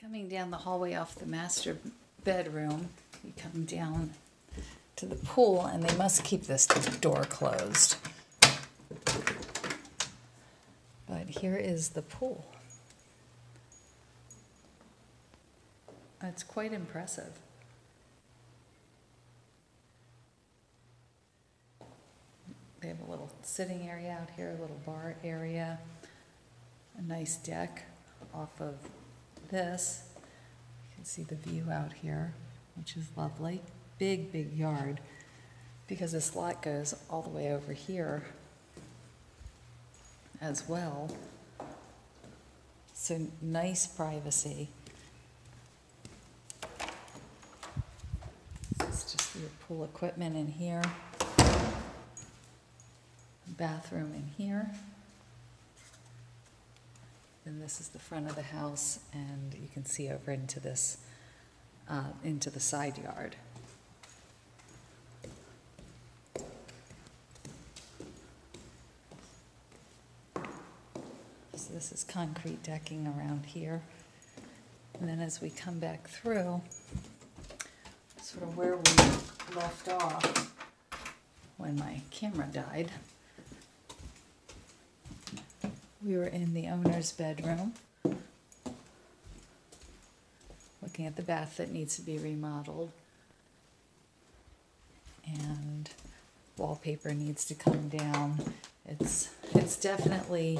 Coming down the hallway off the master bedroom, you come down to the pool, and they must keep this door closed. But here is the pool. It's quite impressive. They have a little sitting area out here, a little bar area, a nice deck off of this. You can see the view out here, which is lovely. Big, big yard, because this lot goes all the way over here as well. So nice privacy. This is just your pool equipment in here. Bathroom in here. And this is the front of the house, and you can see over into this, uh, into the side yard. So this is concrete decking around here. And then as we come back through, sort of where we left off when my camera died. We were in the owner's bedroom, looking at the bath that needs to be remodeled. And wallpaper needs to come down. It's, it's definitely,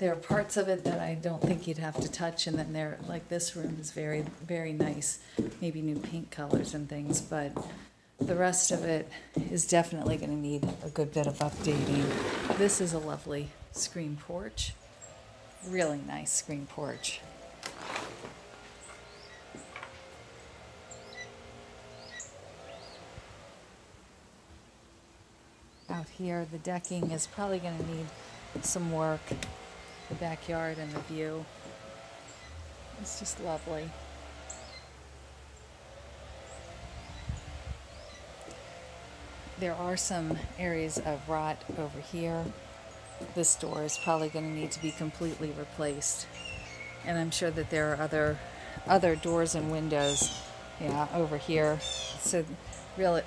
there are parts of it that I don't think you'd have to touch, and then there, like this room is very, very nice. Maybe new paint colors and things, but the rest of it is definitely gonna need a good bit of updating. This is a lovely screen porch, really nice screen porch. Out here, the decking is probably gonna need some work. The backyard and the view. It's just lovely. There are some areas of rot over here. This door is probably going to need to be completely replaced. And I'm sure that there are other other doors and windows, yeah, over here. So really